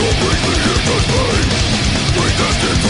Don't bring me in this pain Predestined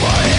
my head